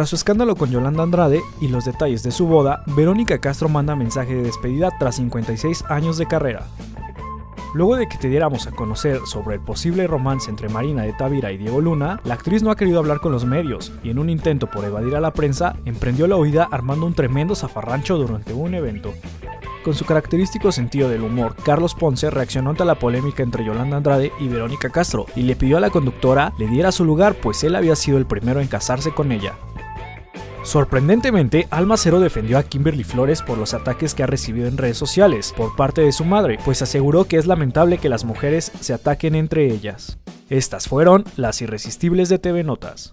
Tras su escándalo con Yolanda Andrade y los detalles de su boda, Verónica Castro manda mensaje de despedida tras 56 años de carrera. Luego de que te diéramos a conocer sobre el posible romance entre Marina de Tavira y Diego Luna, la actriz no ha querido hablar con los medios y en un intento por evadir a la prensa, emprendió la huida armando un tremendo zafarrancho durante un evento. Con su característico sentido del humor, Carlos Ponce reaccionó ante la polémica entre Yolanda Andrade y Verónica Castro y le pidió a la conductora le diera su lugar pues él había sido el primero en casarse con ella. Sorprendentemente, Alma Cero defendió a Kimberly Flores por los ataques que ha recibido en redes sociales por parte de su madre, pues aseguró que es lamentable que las mujeres se ataquen entre ellas. Estas fueron las irresistibles de TV Notas.